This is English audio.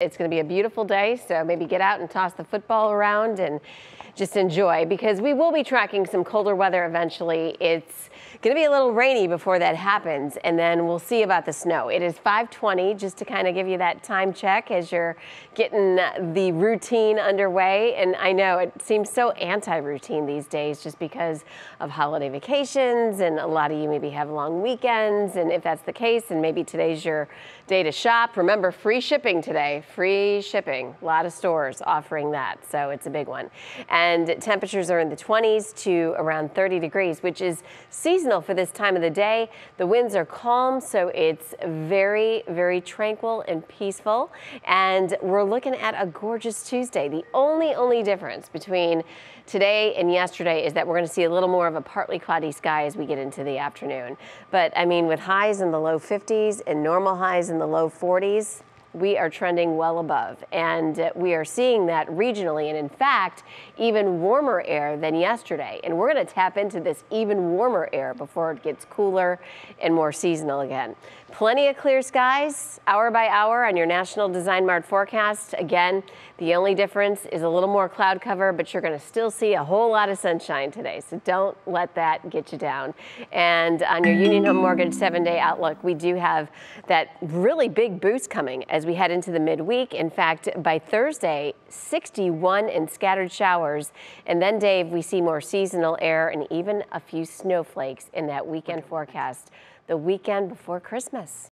It's going to be a beautiful day, so maybe get out and toss the football around and just enjoy because we will be tracking some colder weather eventually. It's going to be a little rainy before that happens, and then we'll see about the snow. It is 520, just to kind of give you that time check as you're getting the routine underway. And I know it seems so anti-routine these days just because of holiday vacations, and a lot of you maybe have long weekends. And if that's the case, and maybe today's your day to shop, remember free shipping today free shipping. A lot of stores offering that, so it's a big one. And temperatures are in the 20s to around 30 degrees, which is seasonal for this time of the day. The winds are calm, so it's very, very tranquil and peaceful. And we're looking at a gorgeous Tuesday. The only, only difference between today and yesterday is that we're going to see a little more of a partly cloudy sky as we get into the afternoon. But I mean, with highs in the low 50s and normal highs in the low 40s, we are trending well above. And we are seeing that regionally, and in fact, even warmer air than yesterday. And we're going to tap into this even warmer air before it gets cooler and more seasonal again. Plenty of clear skies hour by hour on your National Design Mart forecast. Again, the only difference is a little more cloud cover, but you're going to still see a whole lot of sunshine today. So don't let that get you down. And on your Union Home Mortgage seven day outlook, we do have that really big boost coming as we head into the midweek. In fact, by Thursday, 61 and scattered showers. And then, Dave, we see more seasonal air and even a few snowflakes in that weekend forecast the weekend before Christmas.